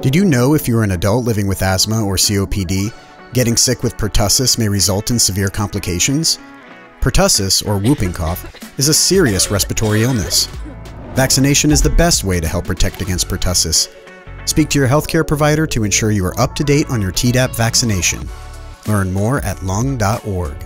Did you know if you're an adult living with asthma or COPD, getting sick with pertussis may result in severe complications? Pertussis, or whooping cough, is a serious respiratory illness. Vaccination is the best way to help protect against pertussis. Speak to your healthcare provider to ensure you are up to date on your Tdap vaccination. Learn more at lung.org.